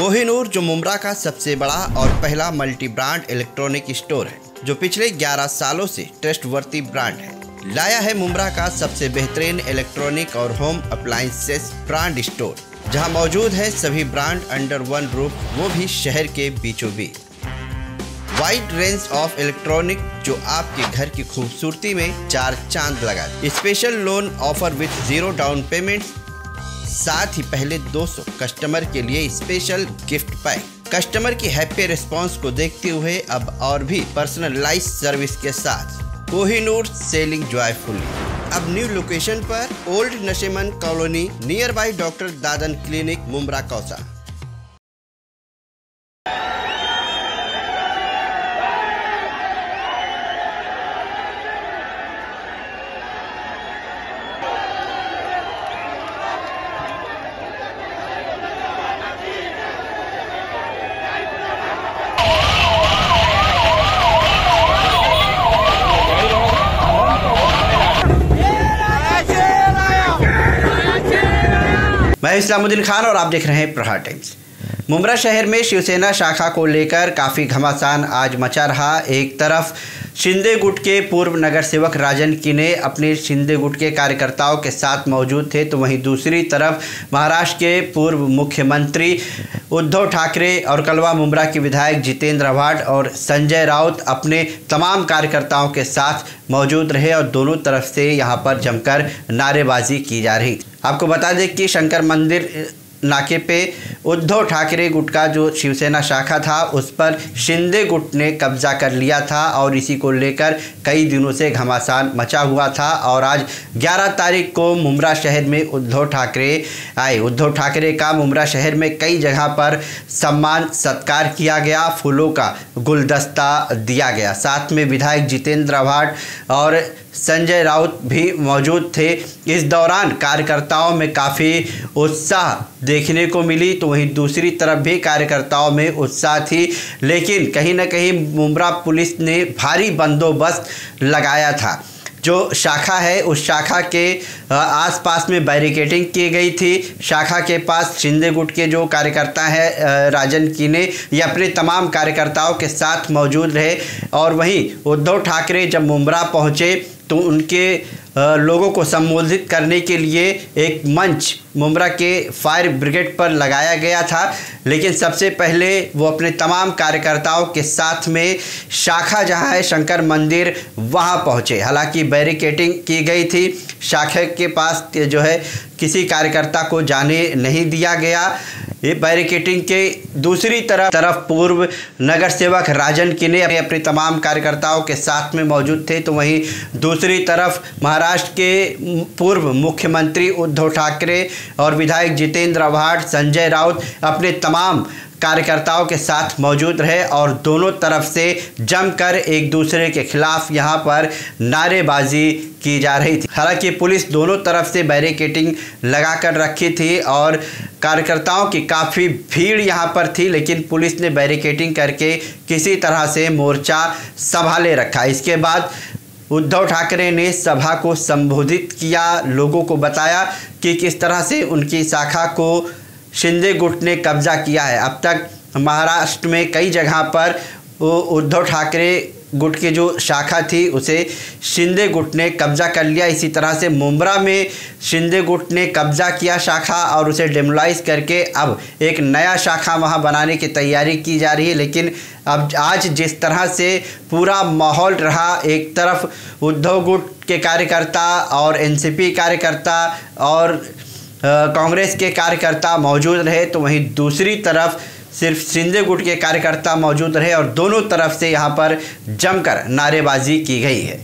कोहिनूर जो मुमरा का सबसे बड़ा और पहला मल्टी ब्रांड इलेक्ट्रॉनिक स्टोर है, जो पिछले 11 सालों से ट्रस्टवर्ती ब्रांड है। लाया है मुमरा का सबसे बेहतरीन इलेक्ट्रॉनिक और होम अप्लायंसेस ब्रांड स्टोर, जहाँ मौजूद है सभी ब्रांड अंडर वन रूफ, वो भी शहर के बीचों बीच। वाइड रेंज ऑफ़ इलेक्ट्रॉनिक जो आपके घर की खूबसूरती में चार चाँद लगा special loan offer with zero down payment साथ ही पहले 200 कस्टमर के लिए स्पेशल गिफ्ट पैक कस्टमर की हैप्पी रिस्पांस को देखते हुए अब और भी पर्सनलाइज सर्विस के साथ। कोहिनूर सेलिंग जॉयफुली अब न्यू लोकेशन पर old Nasheman colony near by doctor Dadan clinic Mumra Kausa मैं इस्लामुद्दीन खान और आप देख रहे हैं प्रहार टाइम्स। मुमरा शहर में शिवसेना शाखा को लेकर काफ़ी घमासान आज मचा रहा। एक तरफ़ शिंदे गुट के पूर्व नगर सेवक राजन किने अपने शिंदे गुट के कार्यकर्ताओं के साथ मौजूद थे तो वहीं दूसरी तरफ़ महाराष्ट्र के पूर्व मुख्यमंत्री उद्धव ठाकरे और कलवा मुमरा के विधायक जितेंद्र अवाड और संजय राउत अपने तमाम कार्यकर्ताओं के साथ मौजूद रहे और दोनों तरफ़ से यहाँ पर जमकर नारेबाजी की जा रही। आपको बता दें कि शंकर मंदिर नाके पे उद्धव ठाकरे गुट का जो शिवसेना शाखा था, उस पर शिंदे गुट ने कब्जा कर लिया था और इसी को लेकर कई दिनों से घमासान मचा हुआ था और आज 11 तारीख को मुमरा शहर में उद्धव ठाकरे आए। उद्धव ठाकरे का मुमरा शहर में कई जगह पर सम्मान सत्कार किया गया, फूलों का गुलदस्ता दिया गया। साथ में विधायक जितेंद्र अवाड और संजय राउत भी मौजूद थे। इस दौरान कार्यकर्ताओं में काफ़ी उत्साह देखने को मिली तो वहीं दूसरी तरफ़ भी कार्यकर्ताओं में उत्साह थी। लेकिन कहीं ना कहीं मुमरा पुलिस ने भारी बंदोबस्त लगाया था। जो शाखा है, उस शाखा के आसपास में बैरिकेटिंग की गई थी। शाखा के पास शिंदे गुट के जो कार्यकर्ता हैं राजन कीने, ये अपने तमाम कार्यकर्ताओं के साथ मौजूद रहे। और वहीं उद्धव ठाकरे जब मुमरा पहुँचे तो उनके लोगों को संबोधित करने के लिए एक मंच मुमरा के फायर ब्रिगेड पर लगाया गया था। लेकिन सबसे पहले वो अपने तमाम कार्यकर्ताओं के साथ में शाखा जहाँ है, शंकर मंदिर, वहाँ पहुँचे। हालाँकि बैरिकेटिंग की गई थी। शाखा के पास जो है, किसी कार्यकर्ता को जाने नहीं दिया गया। ये बैरिकेटिंग के दूसरी तरफ़ तरफ़ पूर्व नगर सेवक राजन किने अपने तमाम कार्यकर्ताओं के साथ में मौजूद थे। तो वहीं दूसरी तरफ़ महाराष्ट्र के पूर्व मुख्यमंत्री उद्धव ठाकरे और विधायक जितेंद्र आवाड संजय राउत अपने तमाम कार्यकर्ताओं के साथ मौजूद रहे और दोनों तरफ़ से जमकर एक दूसरे के खिलाफ यहाँ पर नारेबाजी की जा रही थी। हालाँकि पुलिस दोनों तरफ़ से बैरिकेटिंग लगा कर रखी थी और कार्यकर्ताओं की काफ़ी भीड़ यहाँ पर थी, लेकिन पुलिस ने बैरिकेटिंग करके किसी तरह से मोर्चा संभाले रखा। इसके बाद उद्धव ठाकरे ने सभा को संबोधित किया, लोगों को बताया कि किस तरह से उनकी शाखा को शिंदे गुट ने कब्जा किया है। अब तक महाराष्ट्र में कई जगह पर उद्धव ठाकरे गुट की जो शाखा थी, उसे शिंदे गुट ने कब्जा कर लिया। इसी तरह से मुमरा में शिंदे गुट ने कब्जा किया शाखा और उसे डेमोलाइज करके अब एक नया शाखा वहाँ बनाने की तैयारी की जा रही है। लेकिन अब आज जिस तरह से पूरा माहौल रहा, एक तरफ़ उद्धव गुट के कार्यकर्ता और एनसीपी कार्यकर्ता और कांग्रेस के कार्यकर्ता मौजूद रहे तो वहीं दूसरी तरफ़ सिर्फ़ सिंधे गुट के कार्यकर्ता मौजूद रहे और दोनों तरफ़ से यहाँ पर जमकर नारेबाजी की गई है।